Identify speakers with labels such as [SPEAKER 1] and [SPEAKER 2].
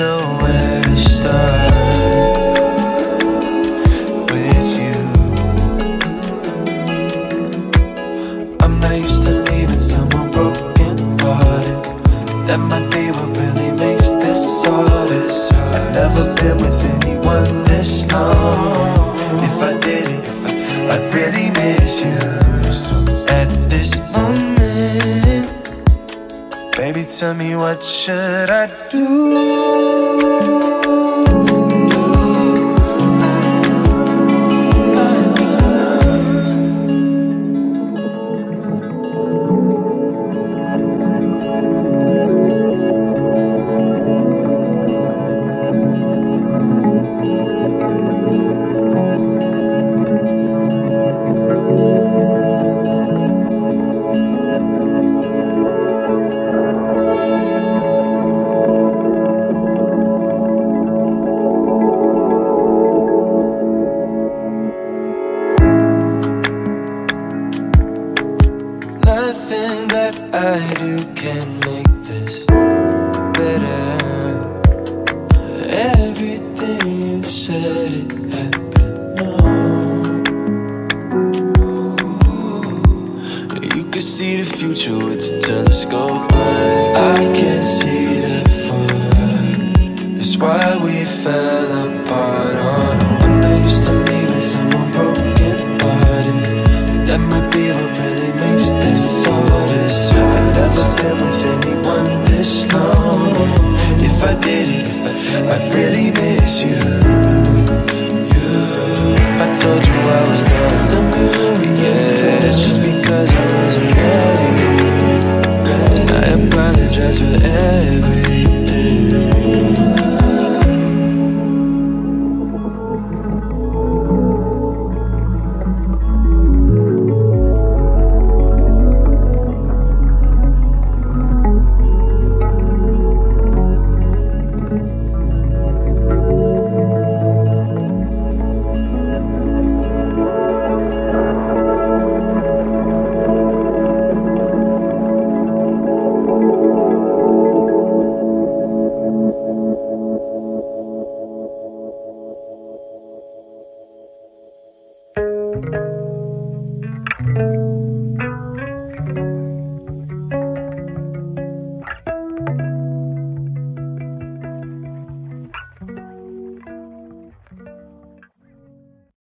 [SPEAKER 1] know to start with you. I'm not used to leaving someone broken hearted. That might be what really makes this hardest. I've never been with anyone this long. If I did it, I'd really tell me what should I do? Nothing that I do can make this better. Everything you said it happened. No. You could see the future with a telescope, but I can't see that this long. If I did it, I'd really miss you. If I told you I was done, Thank you.